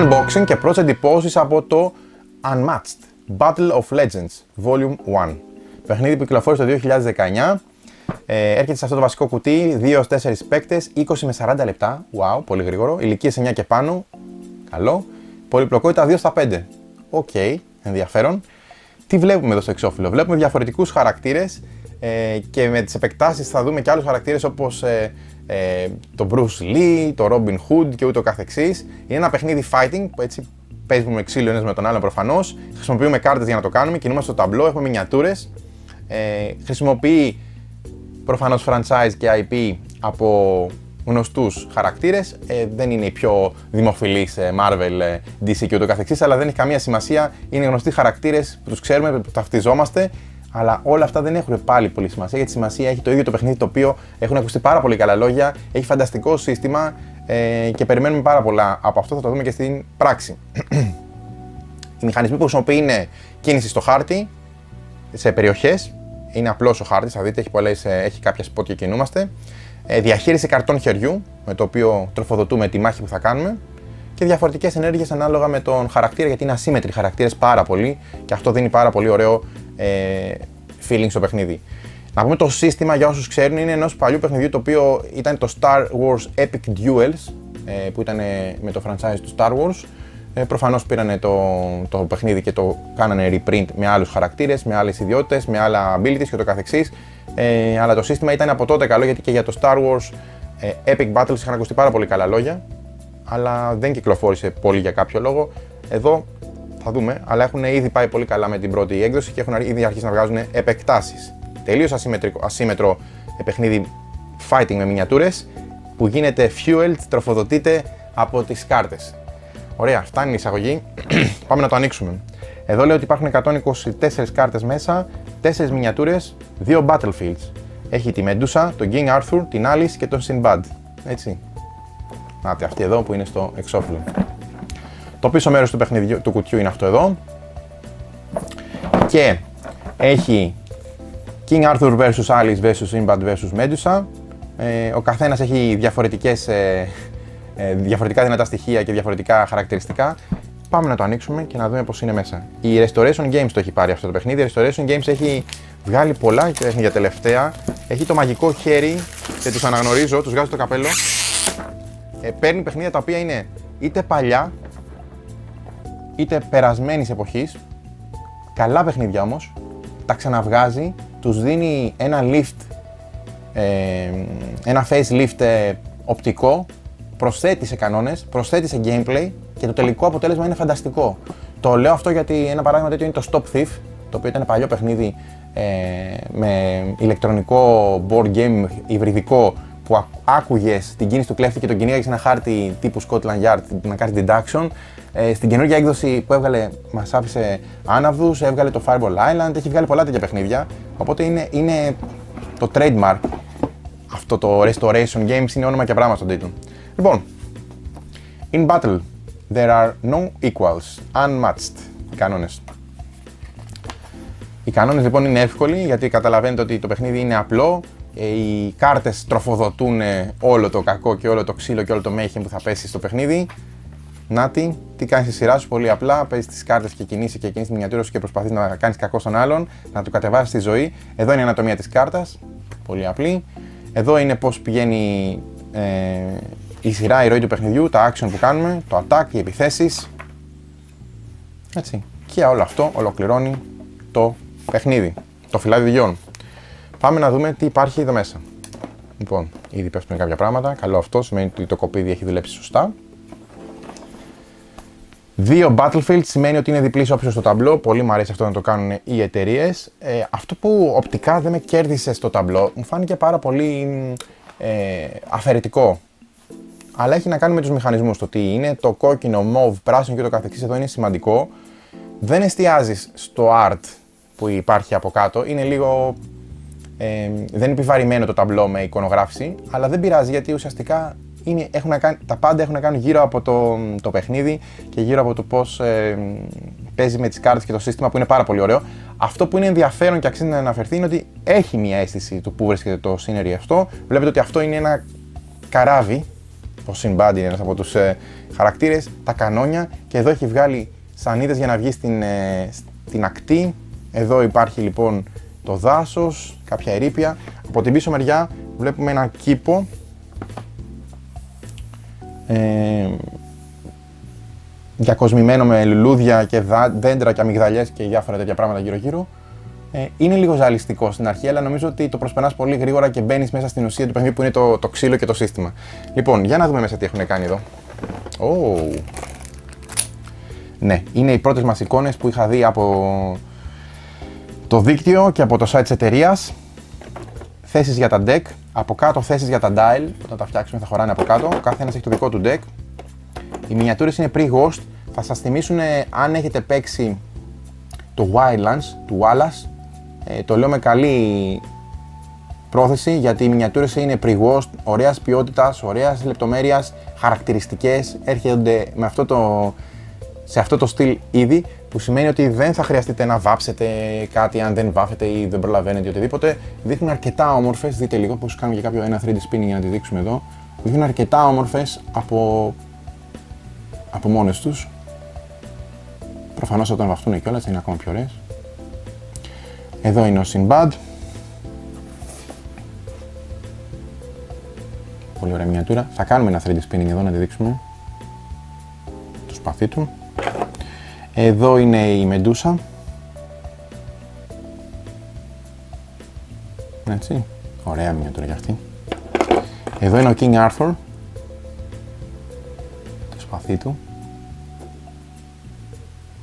Unboxing και πρώτες εντυπώσεις από το Unmatched Battle of Legends Volume 1. Παιχνίδι που κυκλοφόρησε το 2019. Ε, έρχεται σε αυτό το βασικό κουτί, 2-4 παίκτες, 20 με 40 λεπτά. Wow, πολύ γρήγορο. Ηλικίες 9 και πάνω. Καλό. Πολυπλοκότητα 2 στα 5. OK, okay, ενδιαφέρον. Τι βλέπουμε εδώ στο εξώφυλλο; Βλέπουμε διαφορετικούς χαρακτήρες ε, και με τις επεκτάσεις θα δούμε και άλλους χαρακτήρες όπως ε, ε, το Bruce Lee, το Robin Hood και ούτω καθεξής. Είναι ένα παιχνίδι fighting που έτσι παίζουμε με ξύλο ένας με τον άλλον προφανώς. Χρησιμοποιούμε κάρτες για να το κάνουμε, κινούμαστε στο ταμπλό, έχουμε μινιατούρες. Ε, χρησιμοποιεί προφανώς franchise και IP από γνωστούς χαρακτήρες. Ε, δεν είναι οι πιο δημοφιλείς ε, Marvel, ε, DC και ούτω καθεξής, αλλά δεν έχει καμία σημασία. Είναι γνωστοί χαρακτήρες που τους ξέρουμε, που ταυτιζόμαστε αλλά όλα αυτά δεν έχουν πάλι πολύ σημασία γιατί σημασία έχει το ίδιο το παιχνίδι το οποίο έχουν ακουστεί πάρα πολύ καλά λόγια, έχει φανταστικό σύστημα ε, και περιμένουμε πάρα πολλά από αυτό, θα το δούμε και στην πράξη. Οι μηχανισμοί που χρησιμοποιεί είναι κίνηση στο χάρτη, σε περιοχές. Είναι απλός ο χάρτης, θα δείτε, έχει, πολλές, ε, έχει κάποια σποτ και κινούμαστε. Ε, διαχείριση καρτών χεριού, με το οποίο τροφοδοτούμε τη μάχη που θα κάνουμε. Και διαφορετικές ενέργειες ανάλογα με τον χαρακτήρα, γιατί είναι ασύμετροι χαρακτήρες πάρα πολύ και αυτό δίνει πάρα πολύ ωραίο ε, feeling στο παιχνίδι. Να πούμε το σύστημα για όσους ξέρουν είναι ενός παλιού παιχνιδιού το οποίο ήταν το Star Wars Epic Duels ε, που ήταν με το franchise του Star Wars. Ε, προφανώς πήρανε το, το παιχνίδι και το κάνανε reprint με άλλους χαρακτήρες, με άλλες ιδιότητες, με άλλα abilities και το καθεξής. Ε, αλλά το σύστημα ήταν από τότε καλό γιατί και για το Star Wars ε, Epic Battles είχαν ακουστεί πάρα πολύ καλά λόγια αλλά δεν κυκλοφόρησε πολύ για κάποιο λόγο. Εδώ θα δούμε, αλλά έχουν ήδη πάει πολύ καλά με την πρώτη έκδοση και έχουν ήδη αρχίσει να βγάζουν επεκτάσεις. Τελείως ασύμετρο παιχνίδι fighting με μινιατούρες που γίνεται fueled, τροφοδοτείται από τις κάρτες. Ωραία, φτάνει η εισαγωγή. Πάμε να το ανοίξουμε. Εδώ λέω ότι υπάρχουν 124 κάρτες μέσα, 4 μινιατούρες, 2 battlefields. Έχει τη Medusa, τον King Arthur, την Alice και τον Sinbad. Έτσι. Να, αυτή εδώ που είναι στο εξώφυλλο. Το πίσω μέρος του παιχνιδιού του κουτιού είναι αυτό εδώ. Και έχει King Arthur vs Alice vs Sinbad vs Medusa. Ε, ο καθένας έχει διαφορετικές, ε, ε, διαφορετικά δυνατά στοιχεία και διαφορετικά χαρακτηριστικά. Πάμε να το ανοίξουμε και να δούμε πώς είναι μέσα. Η Restoration Games το έχει πάρει αυτό το παιχνίδι. Η Restoration Games έχει βγάλει πολλά παιχνίδια τελευταία. Έχει το μαγικό χέρι και τους αναγνωρίζω, τους βγάζω το καπέλο. Ε, παίρνει παιχνίδια τα οποία είναι είτε παλιά είτε περασμένης εποχής, καλά παιχνίδια όμως, τα ξαναβγάζει, τους δίνει ένα lift, ε, ένα facelift ε, οπτικό, προσθέτει σε κανόνες, προσθέτει σε gameplay και το τελικό αποτέλεσμα είναι φανταστικό. Το λέω αυτό γιατί ένα παράδειγμα τέτοιο είναι το Stop Thief, το οποίο ήταν παλιό παιχνίδι ε, με ηλεκτρονικό board game υβριδικό που άκουγες την κίνηση του κλέφτη και τον κυνήγαγες ένα χάρτη τύπου Scotland Yard να κάνεις deduction ε, στην καινούργια έκδοση που έβγαλε, μας άφησε άναυδους, έβγαλε το Fireball Island, έχει βγάλει πολλά τέτοια παιχνίδια. Οπότε είναι, είναι το trademark αυτό το Restoration Games, είναι όνομα και πράγμα στον τίτλο. Λοιπόν, in battle, there are no equals, unmatched. Οι κανόνες. Οι κανόνες λοιπόν είναι εύκολοι γιατί καταλαβαίνετε ότι το παιχνίδι είναι απλό, ε, οι κάρτες τροφοδοτούν όλο το κακό και όλο το ξύλο και όλο το mayhem που θα πέσει στο παιχνίδι. Νάτι, τι κάνεις στη σειρά σου πολύ απλά. Παίζεις τις κάρτες και κινείσαι και κινείς τη μiniatura σου και προσπαθείς να κάνεις κακό στον άλλον, να του κατεβάσεις τη ζωή. Εδώ είναι η ανατομία της κάρτας. Πολύ απλή. Εδώ είναι πώς πηγαίνει ε, η σειρά, η ροή του παιχνιδιού, τα action που κάνουμε, το attack, οι επιθέσεις. Έτσι. Και όλο αυτό ολοκληρώνει το παιχνίδι, το φυλάδι διών. Πάμε να δούμε τι υπάρχει εδώ μέσα. Λοιπόν, ήδη πέφτουν κάποια πράγματα. Καλό αυτό σημαίνει ότι το κοπίδι έχει δουλέψει σωστά. Δύο Battlefield σημαίνει ότι είναι διπλής όψη στο ταμπλό. Πολύ μου αρέσει αυτό να το κάνουν οι εταιρείες. Ε, αυτό που οπτικά δεν με κέρδισε στο ταμπλό μου φάνηκε πάρα πολύ ε, αφαιρετικό. Αλλά έχει να κάνει με τους μηχανισμούς. Το τι είναι, το κόκκινο, mauve, πράσινο και το καθεξής εδώ είναι σημαντικό. Δεν εστιάζεις στο art που υπάρχει από κάτω. Είναι λίγο. Ε, δεν είναι επιβαρημένο το ταμπλό με εικονογράφηση, αλλά δεν πειράζει γιατί ουσιαστικά είναι, έχουν κάνει, τα πάντα έχουν να κάνουν γύρω από το, το παιχνίδι και γύρω από το πώς ε, παίζει με τις κάρτες και το σύστημα που είναι πάρα πολύ ωραίο. Αυτό που είναι ενδιαφέρον και αξίζει να αναφερθεί είναι ότι έχει μια αίσθηση του που βρίσκεται το scenery αυτό. Βλέπετε ότι αυτό είναι ένα καράβι, Ο Sinbad είναι ένας από τους ε, χαρακτήρες, τα κανόνια και εδώ έχει βγάλει σανίδες για να βγει στην, ε, στην ακτή. Εδώ υπάρχει λοιπόν το δάσος, κάποια ερήπια. Από την πίσω μεριά βλέπουμε ένα κήπο ε, διακοσμημένο με λουλούδια και δέντρα και αμυγδαλιές και διάφορα τέτοια πράγματα γύρω γύρω. Ε, είναι λίγο ζαλιστικό στην αρχή, αλλά νομίζω ότι το προσπερνάς πολύ γρήγορα και μπαίνεις μέσα στην ουσία του παιχνιδιού που είναι το, το ξύλο και το σύστημα. Λοιπόν, για να δούμε μέσα τι έχουν κάνει εδώ. Oh. Ναι, είναι οι πρώτες μας εικόνες που είχα δει από το δίκτυο και από το site της εταιρείας. Θέσεις για τα deck, από κάτω θέσεις για τα dial. Όταν τα φτιάξουμε θα χωράνε από κάτω. Ο κάθε ένας έχει το δικό του deck. Οι μινιατούρε είναι pre-ghost. Θα σας θυμίσουν αν έχετε παίξει το Wildlands του Wallace ε, το λέω με καλή πρόθεση γιατί οι μινιατούρες είναι pre-washed, ωραίας ποιότητας, ωραίας λεπτομέρειας, χαρακτηριστικές, έρχονται με αυτό το, σε αυτό το στυλ ήδη που σημαίνει ότι δεν θα χρειαστείτε να βάψετε κάτι αν δεν βάφετε ή δεν προλαβαίνετε ή οτιδήποτε. Δείχνουν αρκετά όμορφες, δείτε λίγο πώς κάνουμε και κάποιο ένα 3D spinning για να τη δείξουμε εδώ. Δείχνουν αρκετά όμορφες από, από μόνες τους. Προφανώς όταν βαφτούν κιόλας είναι ακόμα πιο ωραίες. Εδώ είναι ο Sinbad. Πολύ ωραία μiniατούρα. Θα κάνουμε ένα 3D spinning εδώ να τη δείξουμε. Το σπαθί του. Εδώ είναι η Μεντούσα. Έτσι. Ωραία μινιατούρα για αυτή. Εδώ είναι ο King Arthur. Το σπαθί του.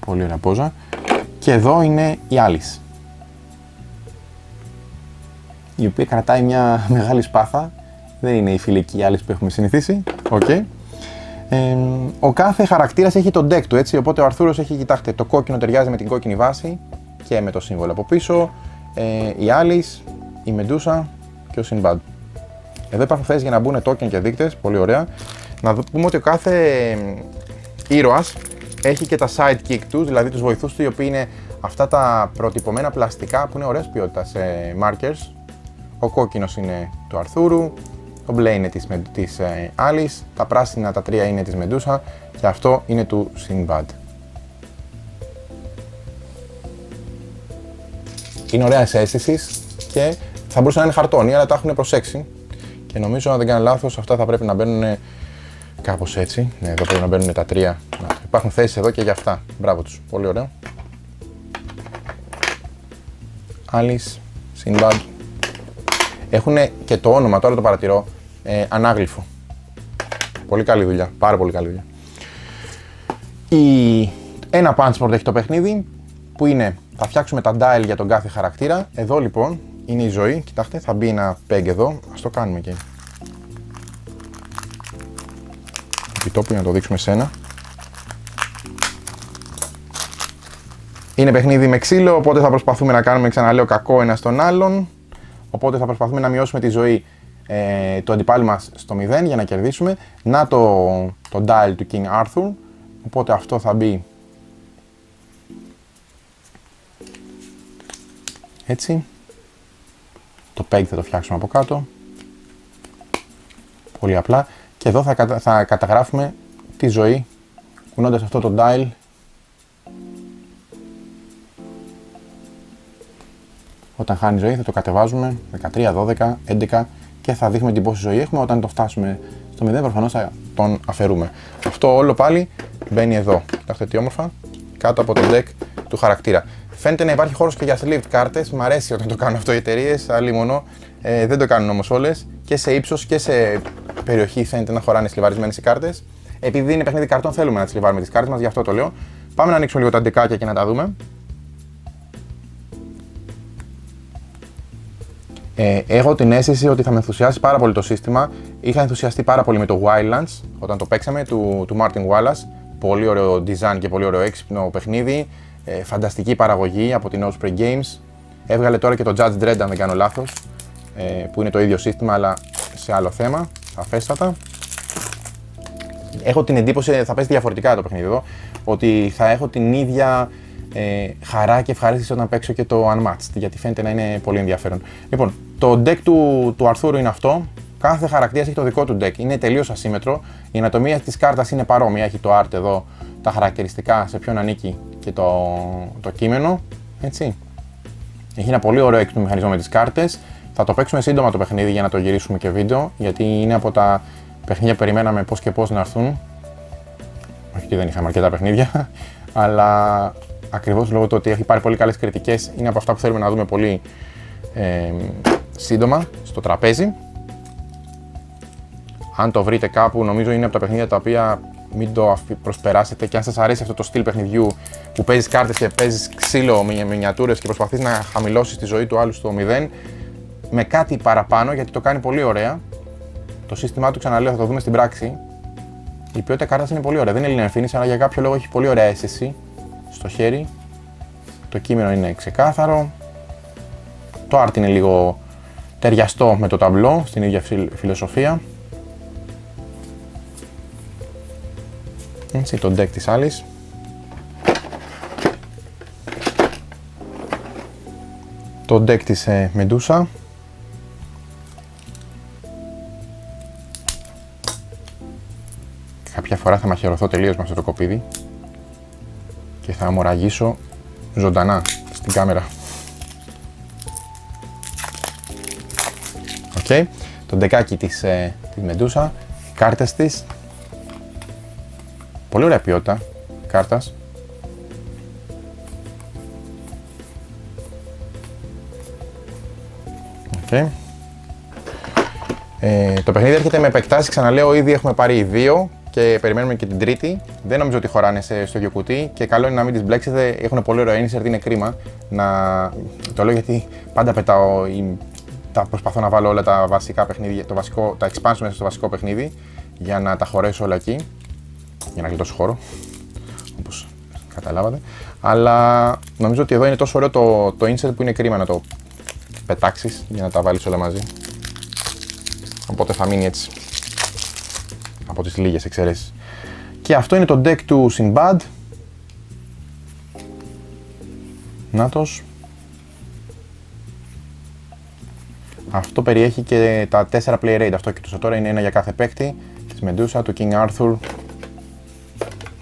Πολύ ωραία πόζα. Και εδώ είναι η Alice η οποία κρατάει μια μεγάλη σπάθα. Δεν είναι η φιλική άλλη που έχουμε συνηθίσει. Okay. Ε, ο κάθε χαρακτήρας έχει τον deck του, έτσι, οπότε ο Αρθούρος έχει, κοιτάξτε, το κόκκινο ταιριάζει με την κόκκινη βάση και με το σύμβολο από πίσω, ε, η Alice, η Μεντούσα και ο Sinbad. Εδώ υπάρχουν θέσεις για να μπουν token και δείκτες, πολύ ωραία. Να πούμε ότι ο κάθε ήρωας έχει και τα sidekick τους, δηλαδή τους βοηθούς του, οι οποίοι είναι αυτά τα προτυπωμένα πλαστικά που είναι ωραίας ποιότητας ε, markers, ο κόκκινος είναι του Αρθούρου, το μπλε είναι της, της ε, Alice, τα πράσινα τα τρία είναι της Μεντούσα και αυτό είναι του Sinbad. Είναι ωραία αίσθηση και θα μπορούσε να είναι χαρτόνι, αλλά τα έχουν προσέξει και νομίζω αν δεν κάνω λάθος αυτά θα πρέπει να μπαίνουν κάπως έτσι. Ναι, εδώ πρέπει να μπαίνουν τα τρία. Υπάρχουν θέσεις εδώ και για αυτά. Μπράβο τους. Πολύ ωραίο. Alice, Sinbad, έχουν και το όνομα, τώρα το παρατηρώ, ε, ανάγλυφο. Πολύ καλή δουλειά, πάρα πολύ καλή δουλειά. Η... Ένα punchboard έχει το παιχνίδι, που είναι, θα φτιάξουμε τα dial για τον κάθε χαρακτήρα. Εδώ λοιπόν είναι η ζωή, κοιτάξτε, θα μπει ένα peg εδώ, ας το κάνουμε και. Επιτόπου για να το δείξουμε σε ένα. Είναι παιχνίδι με ξύλο, οπότε θα προσπαθούμε να κάνουμε, ξαναλέω, κακό ένα στον άλλον. Οπότε θα προσπαθούμε να μειώσουμε τη ζωή ε, του αντιπάλου μας στο 0 για να κερδίσουμε. Να το, το dial του King Arthur. Οπότε αυτό θα μπει έτσι. Το peg θα το φτιάξουμε από κάτω. Πολύ απλά. Και εδώ θα, θα καταγράφουμε τη ζωή κουνώντας αυτό το dial Όταν χάνει ζωή θα το κατεβάζουμε 13, 12, 11 και θα δείχνουμε την πόση ζωή έχουμε. Όταν το φτάσουμε στο 0 προφανώς θα τον αφαιρούμε. Αυτό όλο πάλι μπαίνει εδώ. Κοιτάξτε τι όμορφα, κάτω από το deck του χαρακτήρα. Φαίνεται να υπάρχει χώρος και για sleeved κάρτες. Μ' αρέσει όταν το κάνουν αυτό οι εταιρείες, άλλη μόνο. Ε, δεν το κάνουν όμως όλες. Και σε ύψος και σε περιοχή φαίνεται να χωράνε σλιβαρισμένε οι κάρτες. Επειδή είναι παιχνίδι καρτών, θέλουμε να τις σλιβάρουμε τις κάρτες μας, γι' αυτό το λέω. Πάμε να ανοίξουμε λίγο τα ντεκάκια και να τα δούμε. Ε, έχω την αίσθηση ότι θα με ενθουσιάσει πάρα πολύ το σύστημα. Είχα ενθουσιαστεί πάρα πολύ με το Wildlands όταν το παίξαμε του, του Martin Wallace. Πολύ ωραίο design και πολύ ωραίο έξυπνο παιχνίδι. Ε, φανταστική παραγωγή από την Osprey Games. Έβγαλε τώρα και το Judge Dredd αν δεν κάνω λάθος. Ε, που είναι το ίδιο σύστημα αλλά σε άλλο θέμα. Σαφέστατα. Έχω την εντύπωση, θα παίζει διαφορετικά το παιχνίδι εδώ, ότι θα έχω την ίδια ε, χαρά και ευχαρίστηση όταν παίξω και το Unmatched, γιατί φαίνεται να είναι πολύ ενδιαφέρον. Λοιπόν, το deck του, του Αρθούρου είναι αυτό. Κάθε χαρακτήρας έχει το δικό του deck. Είναι τελείως ασύμετρο. Η ανατομία της κάρτας είναι παρόμοια. Έχει το art εδώ, τα χαρακτηριστικά, σε ποιον ανήκει και το, το κείμενο. Έτσι. Έχει ένα πολύ ωραίο έξυπνο μηχανισμό με τις κάρτες. Θα το παίξουμε σύντομα το παιχνίδι για να το γυρίσουμε και βίντεο, γιατί είναι από τα παιχνίδια που περιμέναμε πώς και πώς να έρθουν. Όχι ότι δεν είχαμε αρκετά παιχνίδια, αλλά ακριβώς λόγω του ότι έχει πάρει πολύ καλές κριτικές, είναι από αυτά που θέλουμε να δούμε πολύ ε, σύντομα στο τραπέζι. Αν το βρείτε κάπου, νομίζω είναι από τα παιχνίδια τα οποία μην το προσπεράσετε και αν σας αρέσει αυτό το στυλ παιχνιδιού που παίζεις κάρτες και παίζεις ξύλο με μινιατούρες και προσπαθείς να χαμηλώσεις τη ζωή του άλλου στο 0 με κάτι παραπάνω γιατί το κάνει πολύ ωραία. Το σύστημά του ξαναλέω θα το δούμε στην πράξη. Η ποιότητα κάρτας είναι πολύ ωραία. Δεν είναι Linen αλλά για κάποιο λόγο έχει πολύ ωραία αίσθηση στο χέρι. Το κείμενο είναι ξεκάθαρο. Το art είναι λίγο ταιριαστό με το ταμπλό στην ίδια φιλοσοφία. Έτσι, το deck της άλλης. Το deck της ε, Medusa. Κάποια φορά θα μαχαιρωθώ τελείως με αυτό το κοπίδι και θα αιμορραγήσω ζωντανά στην κάμερα. Okay. το ντεκάκι της, ε, της Medusa, οι κάρτες της, Πολύ ωραία ποιότητα κάρτας. Okay. Ε, το παιχνίδι έρχεται με επεκτάσεις, ξαναλέω, ήδη έχουμε πάρει δύο και περιμένουμε και την τρίτη. Δεν νομίζω ότι χωράνε σε, στο ίδιο κουτί και καλό είναι να μην τις μπλέξετε. Έχουν πολύ ωραίο insert, είναι κρίμα. Να... Το λέω γιατί πάντα πετάω, τα προσπαθώ να βάλω όλα τα βασικά παιχνίδια, το βασικό, τα expansion μέσα στο βασικό παιχνίδι για να τα χωρέσω όλα εκεί για να γλιτώσει χώρο, όπως καταλάβατε. Αλλά νομίζω ότι εδώ είναι τόσο ωραίο το, το insert που είναι κρίμα να το πετάξεις για να τα βάλεις όλα μαζί. Οπότε θα μείνει έτσι από τις λίγες εξαιρέσεις. Και αυτό είναι το deck του Sinbad. Νάτος. Αυτό περιέχει και τα 4 play rate. Αυτό και το τώρα είναι ένα για κάθε παίκτη. Της Medusa, του King Arthur,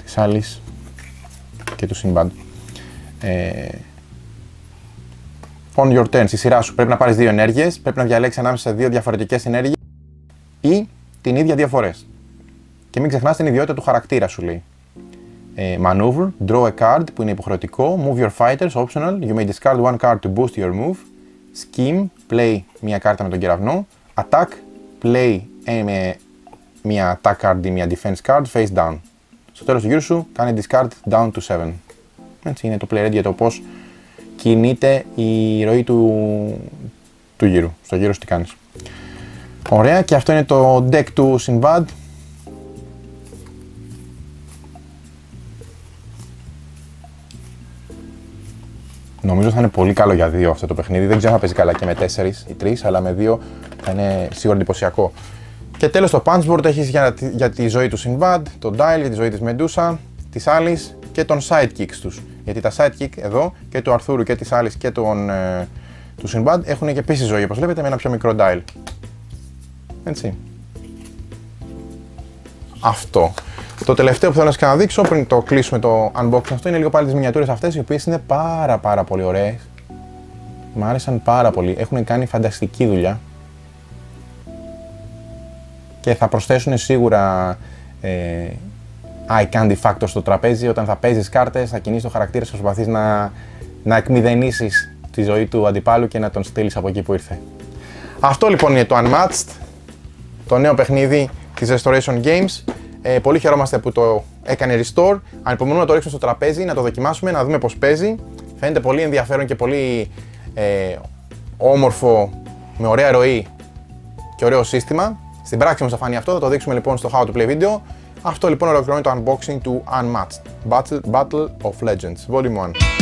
της και του Sinbad. Ε, on your turn, στη σειρά σου πρέπει να πάρεις δύο ενέργειες, πρέπει να διαλέξεις ανάμεσα σε δύο διαφορετικές ενέργειες ή την ίδια δύο φορές. Και μην ξεχνάς την ιδιότητα του χαρακτήρα σου λέει. Ε, maneuver, draw a card που είναι υποχρεωτικό, move your fighters, optional, you may discard one card to boost your move, scheme, play μια κάρτα με τον κεραυνό, attack, play ε, μια attack card ή μια defense card face down στο τέλος του γύρου σου κάνει discard down to 7. Έτσι είναι το player για το πώς κινείται η ροή του, του γύρου, στο γύρο σου τι κάνεις. Ωραία και αυτό είναι το deck του Sinbad. Νομίζω θα είναι πολύ καλό για δύο αυτό το παιχνίδι. Δεν ξέρω αν παίζει καλά και με 4 ή 3, αλλά με δύο θα είναι σίγουρα εντυπωσιακό. Και τέλος το punchboard έχεις για, για τη ζωή του Sinbad, το dial για τη ζωή της Medusa, της Alice και των sidekicks τους. Γιατί τα sidekick εδώ και του Αρθούρου και της Alice και τον, ε, του Sinbad έχουν και επίσης ζωή όπως βλέπετε με ένα πιο μικρό dial. Έτσι. Αυτό. Το τελευταίο που θέλω να σας ξαναδείξω πριν το κλείσουμε το unboxing αυτό είναι λίγο πάλι τις μινιατούρες αυτές οι οποίες είναι πάρα πάρα πολύ ωραίες. Μ' άρεσαν πάρα πολύ. Έχουν κάνει φανταστική δουλειά και θα προσθέσουν σίγουρα ε, eye candy factor στο τραπέζι όταν θα παίζεις κάρτες, θα κινείς το χαρακτήρα σου, προσπαθείς να, να εκμηδενήσεις τη ζωή του αντιπάλου και να τον στείλεις από εκεί που ήρθε. Αυτό λοιπόν είναι το Unmatched, το νέο παιχνίδι της Restoration Games. Ε, πολύ χαιρόμαστε που το έκανε restore. Ανυπομονούμε να το ρίξουμε στο τραπέζι, να το δοκιμάσουμε, να δούμε πώς παίζει. Φαίνεται πολύ ενδιαφέρον και πολύ ε, όμορφο, με ωραία ροή και ωραίο σύστημα. Στην πράξη όμως θα φανεί αυτό, θα το δείξουμε λοιπόν στο How to Play video. Αυτό λοιπόν ολοκληρώνει το unboxing του Unmatched Battle, Battle of Legends Volume 1.